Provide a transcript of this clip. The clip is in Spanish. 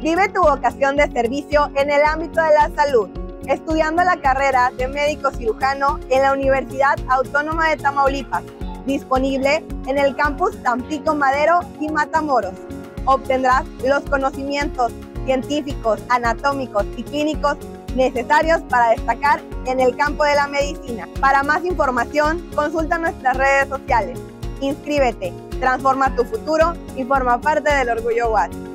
Vive tu vocación de servicio en el ámbito de la salud, estudiando la carrera de médico cirujano en la Universidad Autónoma de Tamaulipas, disponible en el campus Tampico Madero y Matamoros. Obtendrás los conocimientos científicos, anatómicos y clínicos necesarios para destacar en el campo de la medicina. Para más información, consulta nuestras redes sociales. Inscríbete, transforma tu futuro y forma parte del Orgullo WAT.